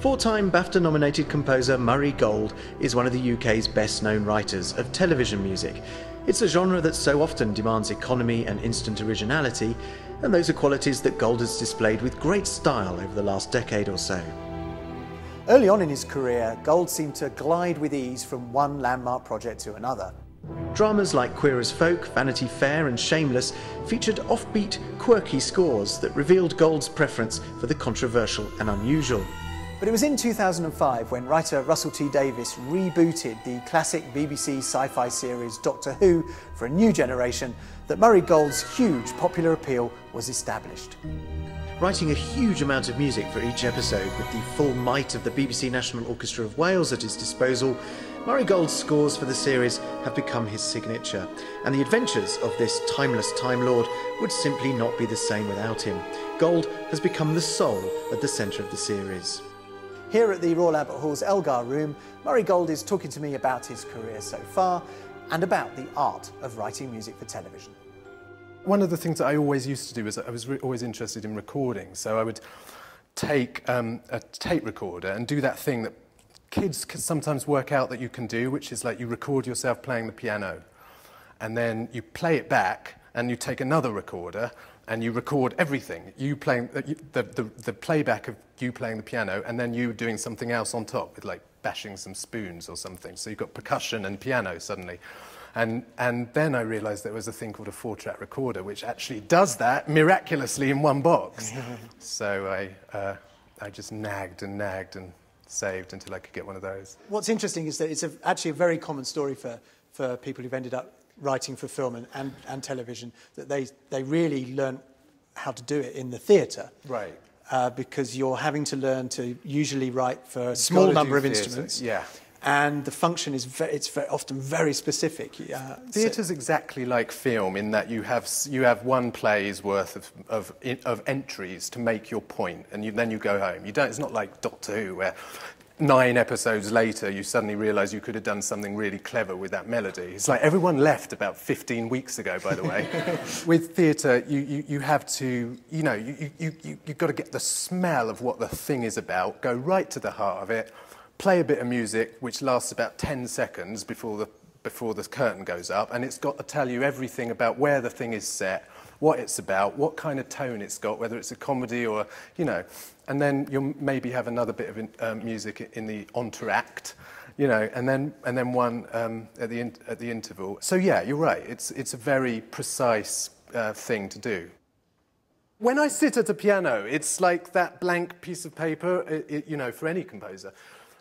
Four time BAFTA nominated composer Murray Gold is one of the UK's best known writers of television music. It's a genre that so often demands economy and instant originality, and those are qualities that Gold has displayed with great style over the last decade or so. Early on in his career, Gold seemed to glide with ease from one landmark project to another. Dramas like Queer as Folk, Vanity Fair, and Shameless featured offbeat, quirky scores that revealed Gold's preference for the controversial and unusual. But it was in 2005 when writer Russell T Davies rebooted the classic BBC sci fi series Doctor Who for a new generation that Murray Gold's huge popular appeal was established. Writing a huge amount of music for each episode with the full might of the BBC National Orchestra of Wales at his disposal, Murray Gold's scores for the series have become his signature, and the adventures of this timeless Time Lord would simply not be the same without him. Gold has become the soul at the centre of the series. Here at the Royal Albert Hall's Elgar Room, Murray Gold is talking to me about his career so far and about the art of writing music for television. One of the things that I always used to do was I was always interested in recording, so I would take um, a tape recorder and do that thing that kids can sometimes work out that you can do, which is like you record yourself playing the piano, and then you play it back, and you take another recorder and you record everything. You playing uh, the, the, the playback of you playing the piano, and then you doing something else on top with like bashing some spoons or something. So you've got percussion and piano suddenly. And, and then I realized there was a thing called a four track recorder, which actually does that miraculously in one box. so I, uh, I just nagged and nagged and saved until I could get one of those. What's interesting is that it's a, actually a very common story for, for people who've ended up writing for film and, and, and television, that they, they really learn how to do it in the theatre. Right. Uh, because you're having to learn to usually write for a small number of theatre. instruments. Yeah. And the function is ve- it's often very specific. Uh, Theatre's exactly like film in that you have, you have one play's worth of, of, of entries to make your point, and you, then you go home. You don't, it's not like Doctor Who, where nine episodes later, you suddenly realize you could have done something really clever with that melody. It's like everyone left about 15 weeks ago, by the way. with theatre, you, you, you have to, you know, you, you, you, you've got to get the smell of what the thing is about, go right to the heart of it, play a bit of music which lasts about 10 seconds before the, before the curtain goes up, and it's got to tell you everything about where the thing is set, what it's about, what kind of tone it's got, whether it's a comedy or, you know. And then you'll maybe have another bit of in, um, music in the entr'acte, you know, and then, and then one um, at, the in, at the interval. So, yeah, you're right. It's, it's a very precise uh, thing to do. When I sit at a piano, it's like that blank piece of paper, it, it, you know, for any composer.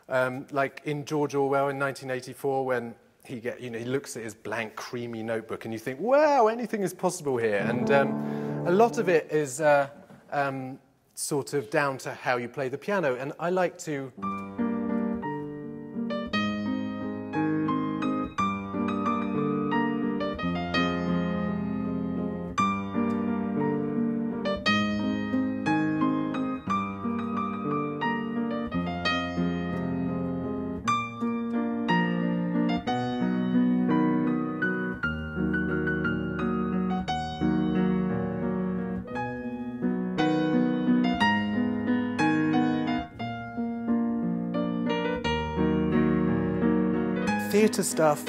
Um, like in George Orwell in 1984, when he get, you know, he looks at his blank, creamy notebook, and you think, wow, anything is possible here. And um, a lot of it is uh, um, sort of down to how you play the piano. And I like to. Theatre stuff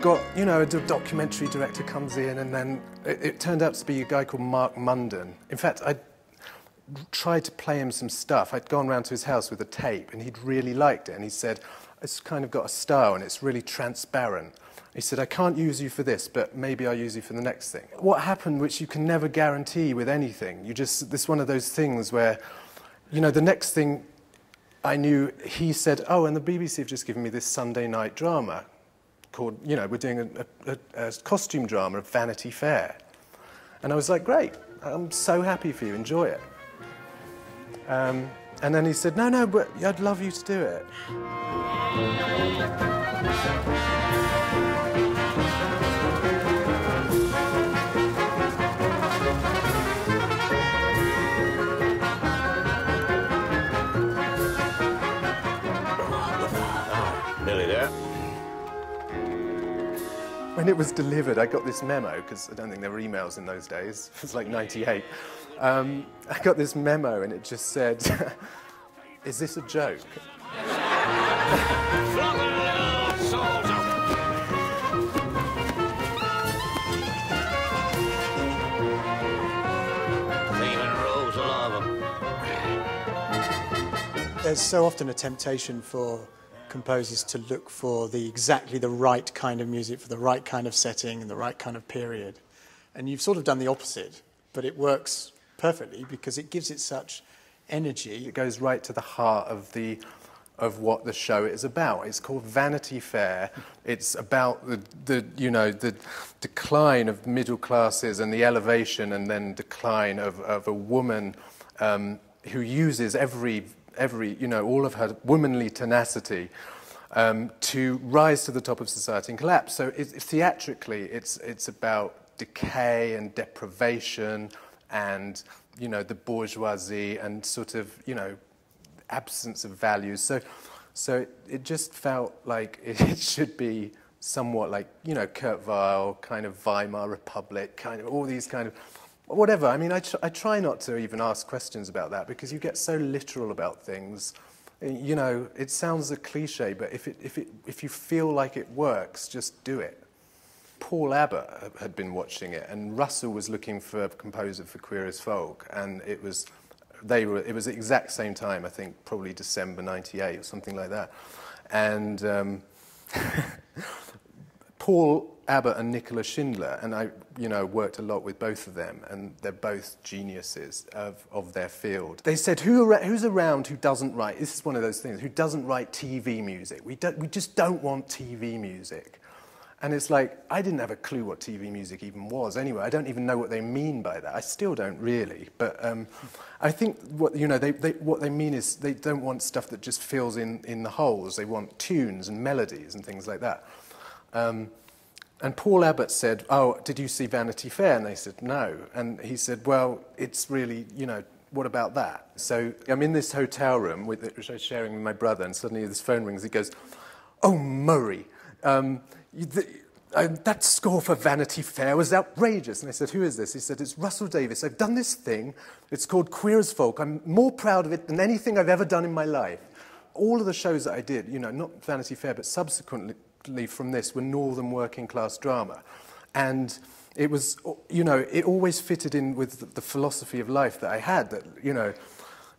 got, you know, a documentary director comes in and then it, it, turned out to be a guy called Marc Munden. In fact, I tried to play him some stuff. I'd gone round to his house with a tape and he'd really liked it. And he said, it's kind of got a style and it's really transparent. He said, I can't use you for this, but maybe I'll use you for the next thing. What happened, which you can never guarantee with anything, you just, this one of those things where, you know, the next thing I knew he said, Oh, and the BBC have just given me this Sunday night drama called, you know, we're doing a, a, a costume drama of Vanity Fair. And I was like, Great, I'm so happy for you, enjoy it. Um, and then he said, No, no, but I'd love you to do it. When it was delivered, I got this memo, because I don't think there were emails in those days. It was like 98. Um, I got this memo, and it just said, Is this a joke? There's so often a temptation for composers to look for the exactly the right kind of music for the right kind of setting and the right kind of period. And you've sort of done the opposite, but it works perfectly because it gives it such energy. It goes right to the heart of the of what the show is about. It's called Vanity Fair. It's about the, the you know the decline of middle classes and the elevation and then decline of, of a woman um, who uses every every you know all of her womanly tenacity um, to rise to the top of society and collapse. So it, theatrically, it's it's about decay and deprivation and you know the bourgeoisie and sort of you know absence of values. So, so it, it just felt like it, it, should be somewhat like, you know, Kurt Weill, kind of Weimar Republic, kind of all these kind of, whatever. I mean, I, tr- I try not to even ask questions about that because you get so literal about things. You know, it sounds a cliche, but if, it, if, it, if you feel like it works, just do it. Paul Abbott had been watching it, and Russell was looking for a composer for Queer as Folk, and it was they were, it was the exact same time, I think, probably December 98 or something like that. And um, Paul Abbott and Nicola Schindler, and I, you know, worked a lot with both of them, and they're both geniuses of, of their field. They said, Who, who's around who doesn't write, this is one of those things, who doesn't write TV music? We, don't, we just don't want TV music. And it's like, I didn't have a clue what TV music even was anyway. I don't even know what they mean by that. I still don't really. But um, I think what, you know, they, they, what they mean is they don't want stuff that just fills in, in the holes. They want tunes and melodies and things like that. Um, and Paul Abbott said, Oh, did you see Vanity Fair? And they said, No. And he said, Well, it's really, you know, what about that? So I'm in this hotel room, with, which I was sharing with my brother, and suddenly this phone rings. He goes, Oh, Murray. Um, the, uh, that score for Vanity Fair was outrageous. And I said, Who is this? He said, It's Russell Davies. I've done this thing. It's called Queer as Folk. I'm more proud of it than anything I've ever done in my life. All of the shows that I did, you know, not Vanity Fair, but subsequently from this, were northern working class drama. And it was, you know, it always fitted in with the philosophy of life that I had that, you know,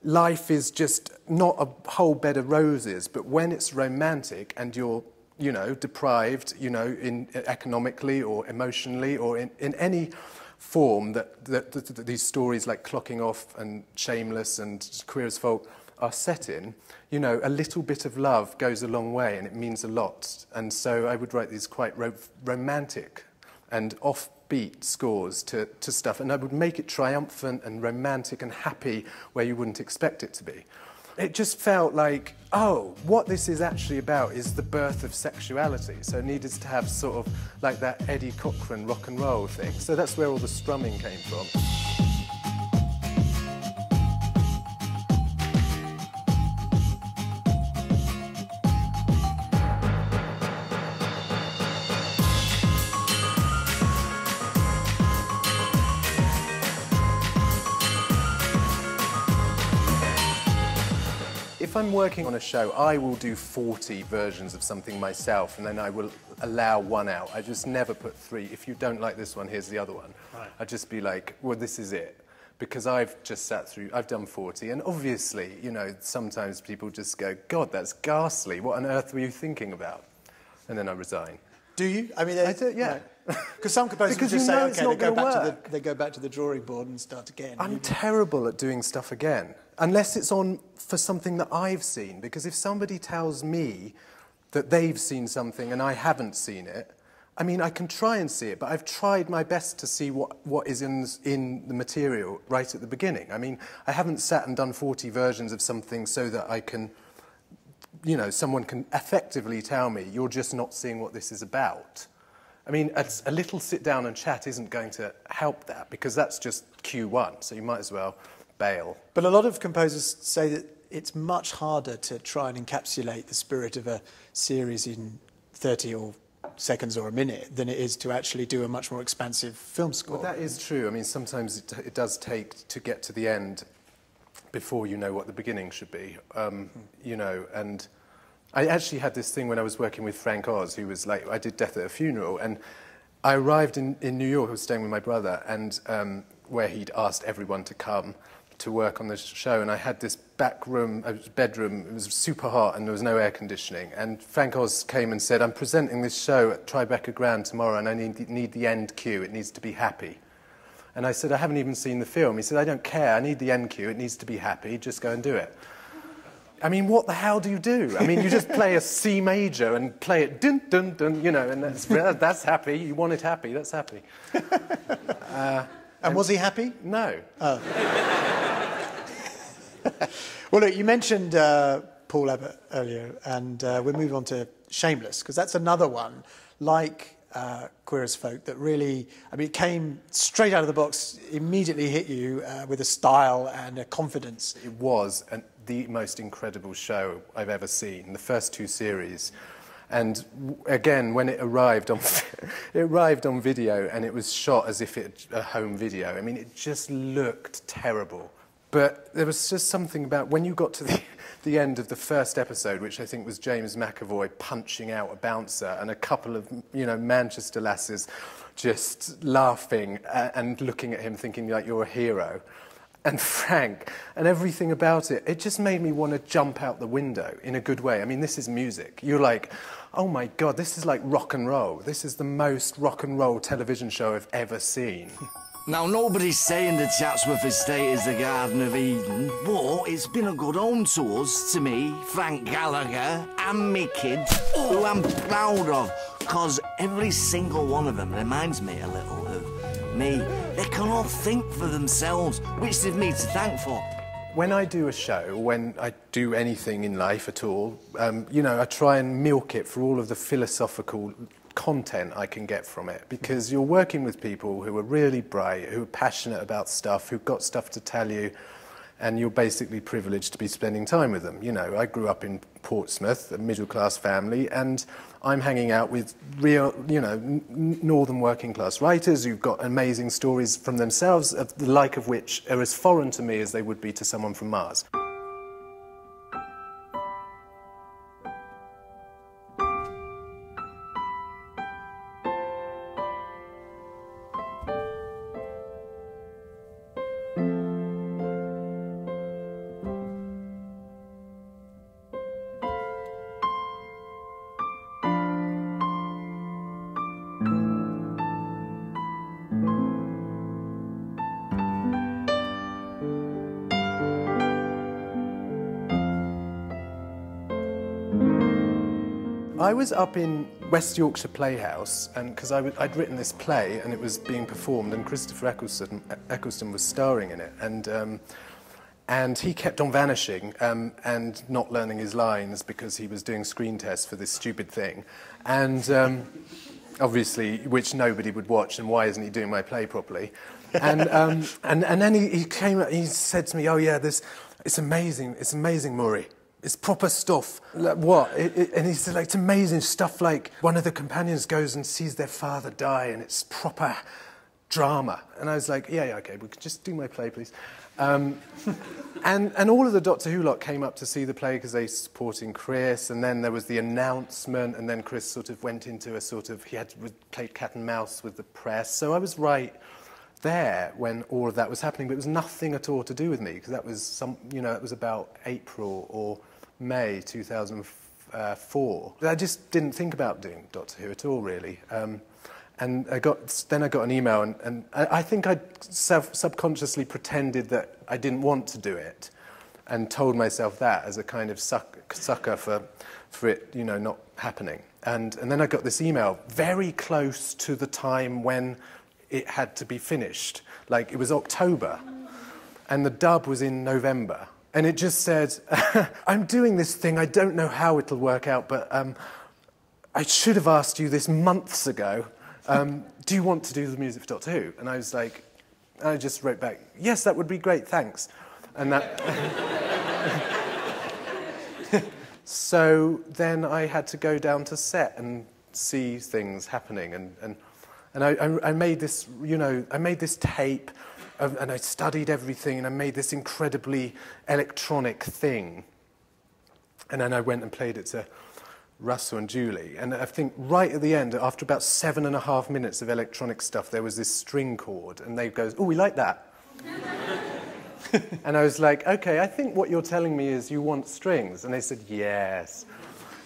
life is just not a whole bed of roses, but when it's romantic and you're you know, deprived, you know, in, economically or emotionally or in, in any form that, that, that, that these stories like Clocking Off and Shameless and Queer as Folk are set in, you know, a little bit of love goes a long way and it means a lot. And so I would write these quite ro- romantic and offbeat scores to, to stuff, and I would make it triumphant and romantic and happy where you wouldn't expect it to be it just felt like, oh, what this is actually about is the birth of sexuality. So it needed to have sort of like that Eddie Cochran rock and roll thing. So that's where all the strumming came from. I'm working on a show, I will do 40 versions of something myself, and then I will allow one out. I just never put three. If you don't like this one, here's the other one. Right. I'd just be like, well, this is it. Because I've just sat through, I've done 40, and obviously, you know, sometimes people just go, God, that's ghastly. What on earth were you thinking about? And then I resign. Do you? I mean, I do, yeah. Because some composers just say, okay, they go, back to the, they go back to the drawing board and start again. I'm terrible at doing stuff again unless it's on for something that I've seen. Because if somebody tells me that they've seen something and I haven't seen it, I mean, I can try and see it, but I've tried my best to see what, what is in, in the material right at the beginning. I mean, I haven't sat and done 40 versions of something so that I can, you know, someone can effectively tell me, you're just not seeing what this is about. I mean, a, a little sit down and chat isn't going to help that because that's just Q1, so you might as well bail. But a lot of composers say that it's much harder to try and encapsulate the spirit of a series in 30 or seconds or a minute than it is to actually do a much more expansive film score. Well, that is true. I mean, sometimes it, it does take to get to the end before you know what the beginning should be. Um, you know, and I actually had this thing when I was working with Frank Oz, who was like, I did Death at a Funeral, and I arrived in, in New York, I was staying with my brother, and um, where he'd asked everyone to come to work on the show, and I had this back room, a bedroom, it was super hot, and there was no air conditioning. And Frank Oz came and said, I'm presenting this show at Tribeca Grand tomorrow, and I need, need the end cue, it needs to be happy. And I said, I haven't even seen the film. He said, I don't care, I need the end cue, it needs to be happy, just go and do it. I mean, what the hell do you do? I mean, you just play a C major and play it dun dun dun, you know, and that's, that's happy. You want it happy, that's happy. Uh, and, and was he happy? No. Oh. well, look, you mentioned uh, Paul Abbott earlier, and uh, we'll move on to Shameless, because that's another one like uh, Queer as Folk that really, I mean, it came straight out of the box, immediately hit you uh, with a style and a confidence. It was an, the most incredible show I've ever seen, the first two series. And again, when it arrived on, it arrived on video and it was shot as if it a home video. I mean, it just looked terrible. But there was just something about when you got to the, the end of the first episode, which I think was James McAvoy punching out a bouncer and a couple of, you know, Manchester lasses just laughing and looking at him thinking like you're a hero. And Frank and everything about it, it just made me want to jump out the window in a good way. I mean, this is music. You're like, oh my God, this is like rock and roll. This is the most rock and roll television show I've ever seen. Now, nobody's saying that Chatsworth Estate is the Garden of Eden, but it's been a good home to us, to me, Frank Gallagher, and me kids, who I'm proud of, because every single one of them reminds me a little of me. They can all think for themselves, which they've me to thank for. When I do a show, when I do anything in life at all, um, you know, I try and milk it for all of the philosophical content I can get from it because you're working with people who are really bright, who are passionate about stuff, who've got stuff to tell you, and you're basically privileged to be spending time with them. You know, I grew up in Portsmouth, a middle class family, and I'm hanging out with real, you know, northern working class writers who've got amazing stories from themselves, the like of which are as foreign to me as they would be to someone from Mars. Was up in West Yorkshire Playhouse, and because I'd written this play and it was being performed, and Christopher Eccleston, Eccleston was starring in it, and um, and he kept on vanishing um, and not learning his lines because he was doing screen tests for this stupid thing, and um, obviously which nobody would watch. And why isn't he doing my play properly? And um, and and then he, he came, he said to me, "Oh yeah, this, it's amazing, it's amazing, Murray." It's proper stuff. Like, what? It, it, and he said, like, it's amazing stuff like one of the companions goes and sees their father die, and it's proper drama. And I was like, yeah, yeah, okay, we could just do my play, please. Um, and, and all of the Doctor Who lot came up to see the play because they supporting Chris, and then there was the announcement, and then Chris sort of went into a sort of, he had played cat and mouse with the press. So I was right there when all of that was happening, but it was nothing at all to do with me because that was some, you know, it was about April or May 2004. I just didn't think about doing Doctor Who at all, really. Um, and I got, then I got an email, and, and I, I think I subconsciously pretended that I didn't want to do it and told myself that as a kind of suck, sucker for, for it, you know, not happening. And, and then I got this email very close to the time when it had to be finished. Like it was October, and the dub was in November. And it just said, I'm doing this thing, I don't know how it'll work out, but um, I should have asked you this months ago. Um, do you want to do the music for Doctor Who? And I was like, I just wrote back, yes, that would be great, thanks. And that. so then I had to go down to set and see things happening and, and and I, I, I made this, you know, I made this tape and I studied everything and I made this incredibly electronic thing. And then I went and played it to Russell and Julie. And I think right at the end, after about seven and a half minutes of electronic stuff, there was this string chord, and they go, "Oh, we like that." and I was like, "Okay, I think what you're telling me is you want strings." And they said, "Yes."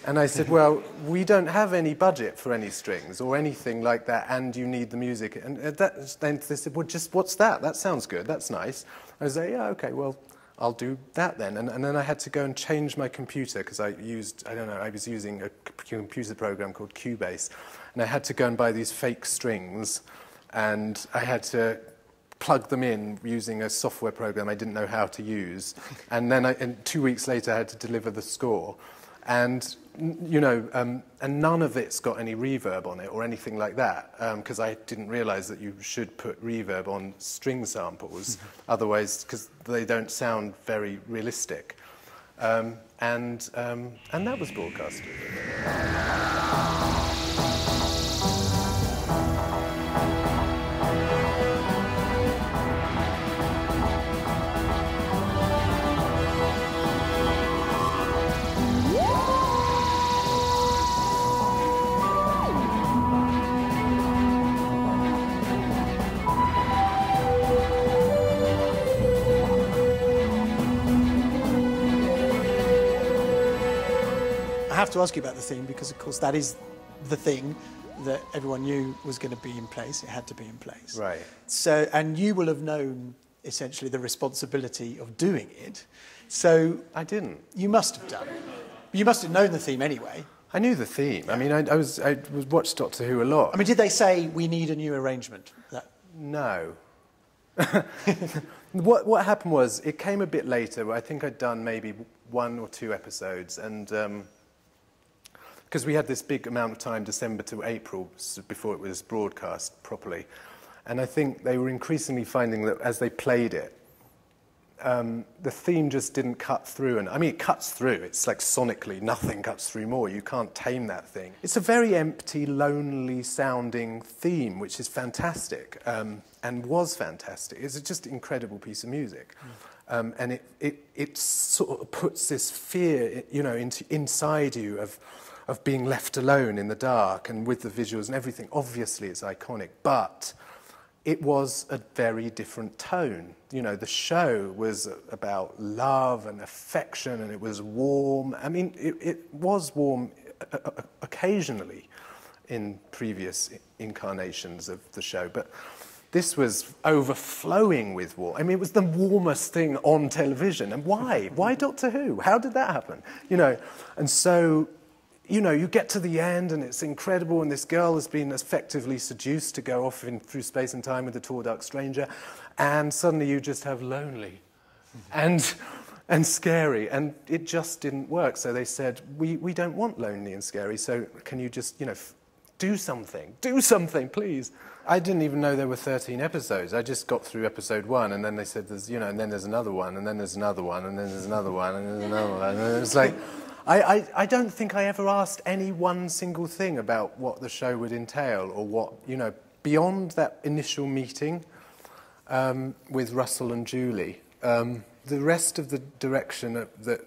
And I said, Well, we don't have any budget for any strings or anything like that, and you need the music. And uh, that, then they said, Well, just what's that? That sounds good. That's nice. I was like, Yeah, okay, well, I'll do that then. And, and then I had to go and change my computer because I used, I don't know, I was using a computer program called Cubase. And I had to go and buy these fake strings, and I had to plug them in using a software program I didn't know how to use. And then I, and two weeks later, I had to deliver the score. And you know, um, and none of it's got any reverb on it or anything like that, because um, I didn't realize that you should put reverb on string samples, otherwise, because they don't sound very realistic. Um, and, um, and that was broadcast. Have to ask you about the theme because, of course, that is the thing that everyone knew was going to be in place. It had to be in place. Right. So, and you will have known essentially the responsibility of doing it. So I didn't. You must have done. You must have known the theme anyway. I knew the theme. I mean, I, I was I was watched Doctor Who a lot. I mean, did they say we need a new arrangement? That... No. what what happened was it came a bit later. I think I'd done maybe one or two episodes, and. Um, because we had this big amount of time, December to April, before it was broadcast properly. And I think they were increasingly finding that as they played it, um, the theme just didn't cut through. And I mean, it cuts through. It's like sonically, nothing cuts through more. You can't tame that thing. It's a very empty, lonely sounding theme, which is fantastic um, and was fantastic. It's just an incredible piece of music. Mm. Um, and it, it, it sort of puts this fear, you know, into, inside you of, of being left alone in the dark and with the visuals and everything. Obviously, it's iconic, but it was a very different tone. You know, the show was about love and affection and it was warm. I mean, it, it was warm uh, uh, occasionally in previous incarnations of the show, but this was overflowing with warmth. I mean, it was the warmest thing on television. And why? Why Doctor Who? How did that happen? You know, and so you know, you get to the end and it's incredible, and this girl has been effectively seduced to go off in, through space and time with a tall, dark stranger, and suddenly you just have lonely and, and scary, and it just didn't work. So they said, we, we don't want lonely and scary, so can you just, you know, do something? Do something, please. I didn't even know there were 13 episodes. I just got through episode one, and then they said there's, you know, and then there's another one, and then there's another one, and then there's another one, and then there's another one. And it was like, I, I, I, don't think I ever asked any one single thing about what the show would entail or what, you know, beyond that initial meeting um, with Russell and Julie. Um, the rest of the direction that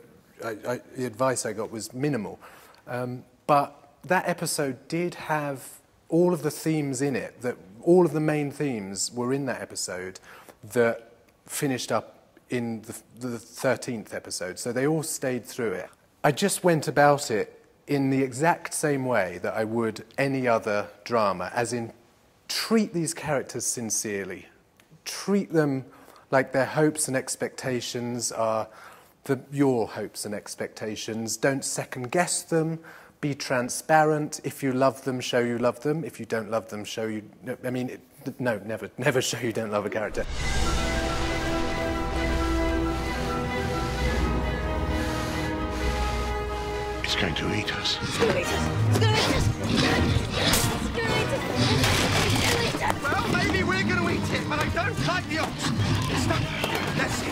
I, the advice I got was minimal. Um, but that episode did have all of the themes in it, that all of the main themes were in that episode that finished up in the, the 13th episode. So they all stayed through it. I just went about it in the exact same way that I would any other drama, as in treat these characters sincerely, treat them like their hopes and expectations are the, your hopes and expectations. Don't second guess them. Be transparent. If you love them, show you love them. If you don't love them, show you. I mean, it, no, never, never show you don't love a character. It's going to eat us. It's going to eat us. It's going to eat us. It's going to eat us. It's going to eat us. Well, maybe we're going to eat it, but I don't like the odds. Stop. Let's see.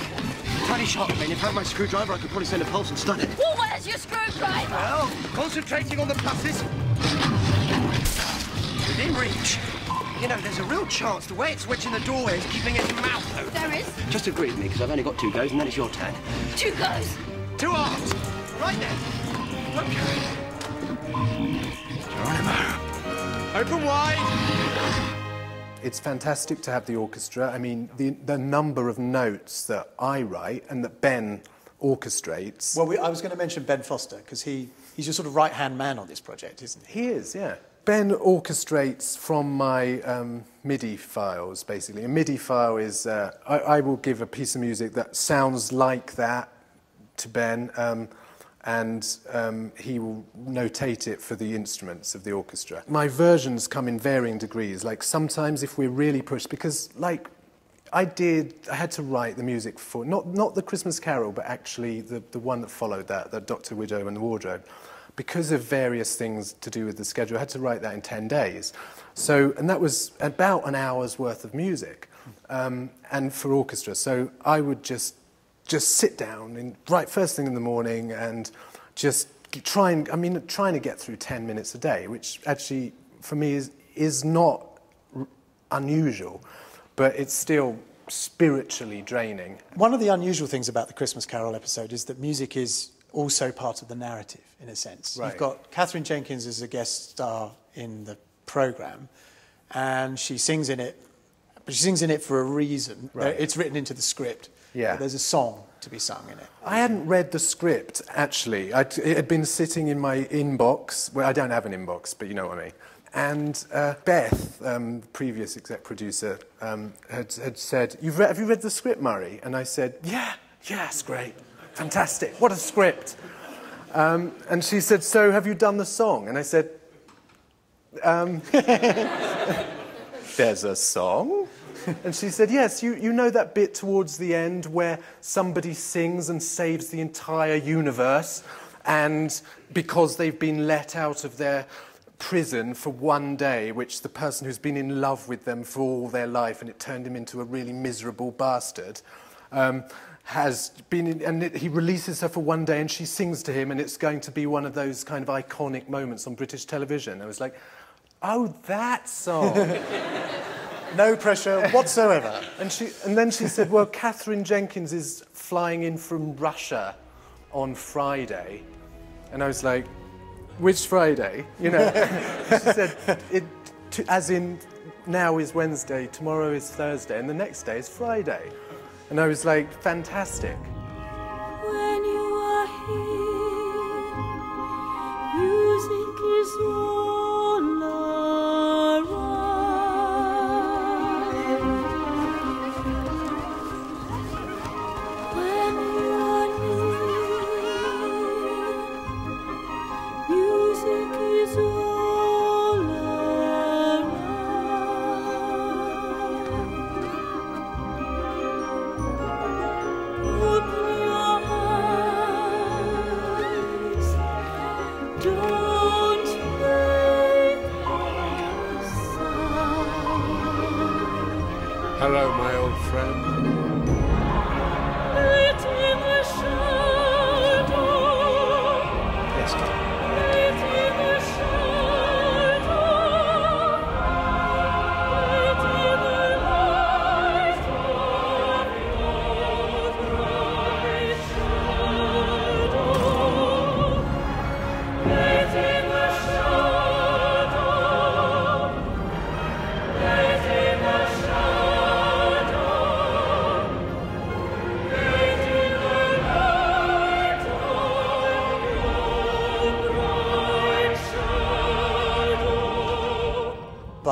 Tiny shot. I mean, if I had my screwdriver, I could probably send a pulse and stun it. Well, where's your screwdriver? Well, concentrating on the pluses. Within reach. You know, there's a real chance the way it's wedging the doorway is keeping its mouth open. There is Just agree with me, because I've only got two goes, and then it's your turn. two goes. Two arms. Right then. Okay. Geronimo. Open wide. It's fantastic to have the orchestra. I mean, the, the number of notes that I write and that Ben orchestrates. Well, we, I was going to mention Ben Foster because he, he's your sort of right hand man on this project, isn't he? He is, yeah. Ben orchestrates from my um, MIDI files, basically. A MIDI file is, uh, I, I will give a piece of music that sounds like that to Ben, um, and um, he will notate it for the instruments of the orchestra. My versions come in varying degrees. Like sometimes if we're really pushed, because like I did, I had to write the music for, not, not the Christmas Carol, but actually the, the one that followed that, the Doctor Widow and the Wardrobe. Because of various things to do with the schedule, I had to write that in 10 days. So, and that was about an hour's worth of music, um, and for orchestra. So I would just, just sit down and write first thing in the morning and just try and, I mean, trying to get through 10 minutes a day, which actually, for me, is, is not r- unusual, but it's still spiritually draining. One of the unusual things about the Christmas Carol episode is that music is also part of the narrative, in a sense. Right. You've got Katherine Jenkins as a guest star in the programme, and she sings in it, but she sings in it for a reason. Right. It's written into the script. Yeah. There's a song to be sung in it. I hadn't read the script, actually. I'd, it had been sitting in my inbox. Well, I don't have an inbox, but you know what I mean. And uh, Beth, um, the previous exec producer, um, had, had said, You've read, Have you read the script, Murray? And I said, Yeah, yeah, it's great. Fantastic. What a script. Um, and she said, So have you done the song? And I said, um, There's a song? And she said, Yes, you, you know that bit towards the end where somebody sings and saves the entire universe, and because they've been let out of their prison for one day, which the person who's been in love with them for all their life and it turned him into a really miserable bastard. Um, has been in, and it, he releases her for one day and she sings to him and it's going to be one of those kind of iconic moments on British television. I was like, oh, that song. No pressure whatsoever. And, she, and then she said, Well, Katherine Jenkins is flying in from Russia on Friday. And I was like, Which Friday? You know? she said, it, to, As in, now is Wednesday, tomorrow is Thursday, and the next day is Friday. And I was like, Fantastic. When you are here, music is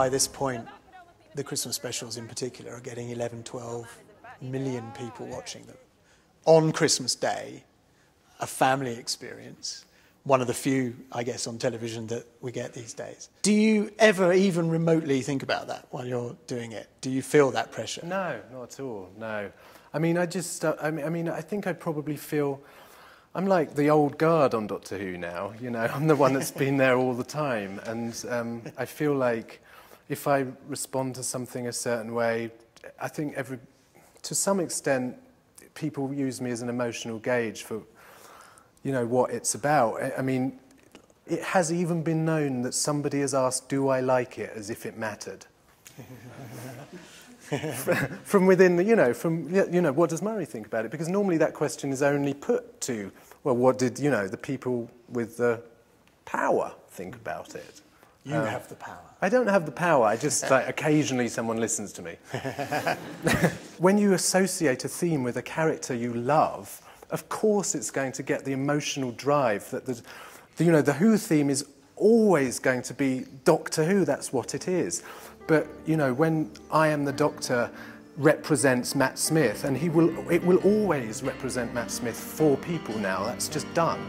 By this point, the Christmas specials in particular are getting 11, 12 million people watching them. On Christmas Day, a family experience, one of the few, I guess, on television that we get these days. Do you ever even remotely think about that while you're doing it? Do you feel that pressure? No, not at all. No, I mean, I just, uh, I mean, I mean, I think I probably feel. I'm like the old guard on Doctor Who now. You know, I'm the one that's been there all the time, and um, I feel like if I respond to something a certain way, I think every, to some extent, people use me as an emotional gauge for, you know, what it's about. I, mean, it has even been known that somebody has asked, "Do I like it?" as if it mattered. from within, the, you know, from, you know, what does Murray think about it? Because normally that question is only put to, well, what did, you know, the people with the power think about it? You um, have the power. I don't have the power. I just, like, occasionally someone listens to me. when you associate a theme with a character you love, of course it's going to get the emotional drive that the, the you know, the Who theme is always going to be Doctor Who, that's what it is. But, you know, when I Am the Doctor represents Matt Smith, and he will, it will always represent Matt Smith for people now, that's just done.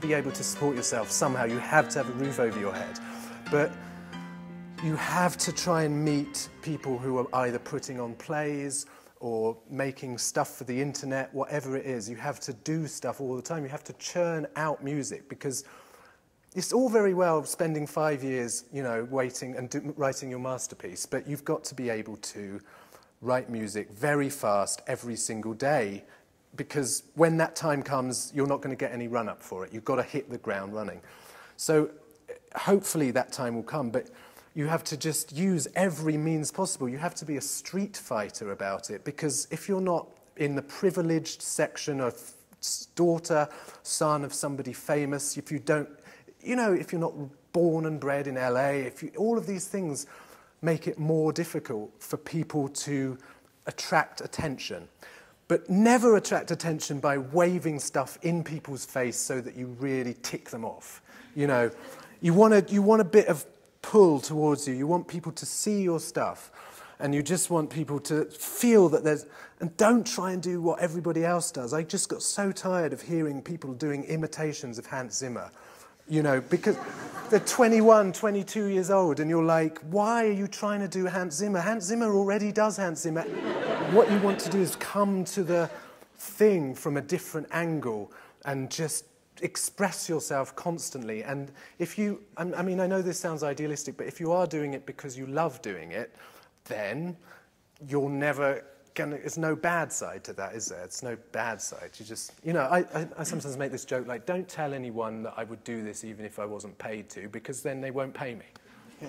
Be able to support yourself somehow. You have to have a roof over your head. But you have to try and meet people who are either putting on plays or making stuff for the internet, whatever it is. You have to do stuff all the time. You have to churn out music because it's all very well spending five years, you know, waiting and do, writing your masterpiece, but you've got to be able to write music very fast every single day because when that time comes, you're not going to get any run up for it. You've got to hit the ground running. So hopefully that time will come, but you have to just use every means possible. You have to be a street fighter about it because if you're not in the privileged section of daughter, son of somebody famous, if you don't, you know, if you're not born and bred in LA, if you, all of these things make it more difficult for people to attract attention. But never attract attention by waving stuff in people's face so that you really tick them off. You know, you want, a, you want a bit of pull towards you. You want people to see your stuff. And you just want people to feel that there's. And don't try and do what everybody else does. I just got so tired of hearing people doing imitations of Hans Zimmer. You know, because they're 21, 22 years old, and you're like, why are you trying to do Hans Zimmer? Hans Zimmer already does Hans Zimmer. what you want to do is come to the thing from a different angle and just express yourself constantly. And if you, I mean, I know this sounds idealistic, but if you are doing it because you love doing it, then you'll never gonna, there's no bad side to that, is there? It's no bad side. You just, you know, I, I, I, sometimes make this joke like, don't tell anyone that I would do this even if I wasn't paid to, because then they won't pay me.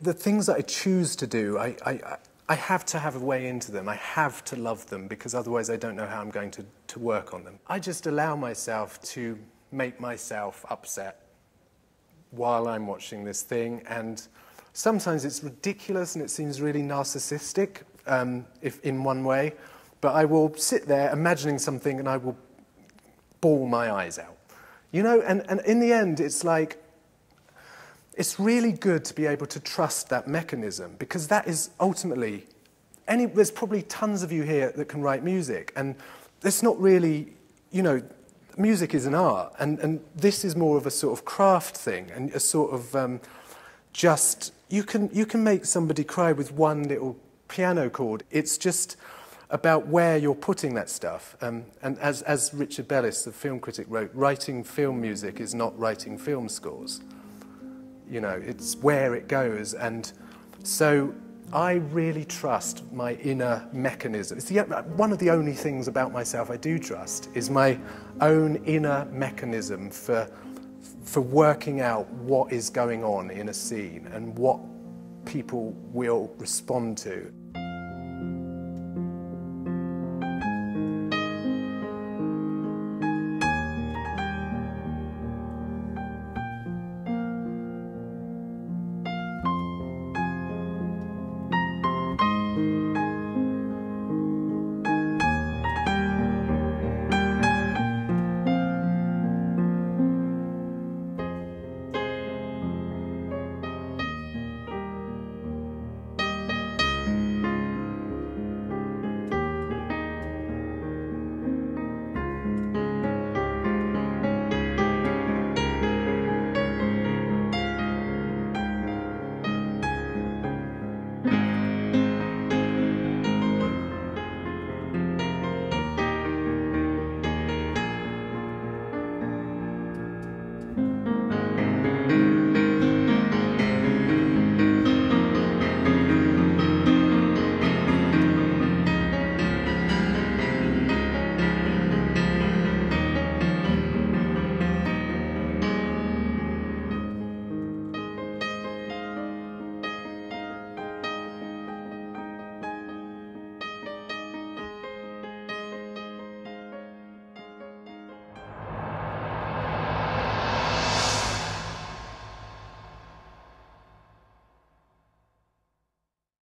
the things that I choose to do, I, I, I have to have a way into them. I have to love them, because otherwise I don't know how I'm going to, to work on them. I just allow myself to make myself upset while I'm watching this thing, and sometimes it's ridiculous and it seems really narcissistic, um, if in one way, but I will sit there imagining something and I will bawl my eyes out. You know, and, and in the end, it's like, it's really good to be able to trust that mechanism because that is ultimately, any, there's probably tons of you here that can write music, and it's not really, you know, music is an art, and, and this is more of a sort of craft thing and a sort of um, just, you can, you can make somebody cry with one little piano chord. It's just about where you're putting that stuff. Um, and as, as Richard Bellis, the film critic, wrote, writing film music is not writing film scores. You know, it's where it goes. And so I really trust my inner mechanism. It's the, one of the only things about myself I do trust is my own inner mechanism for, for working out what is going on in a scene and what people will respond to.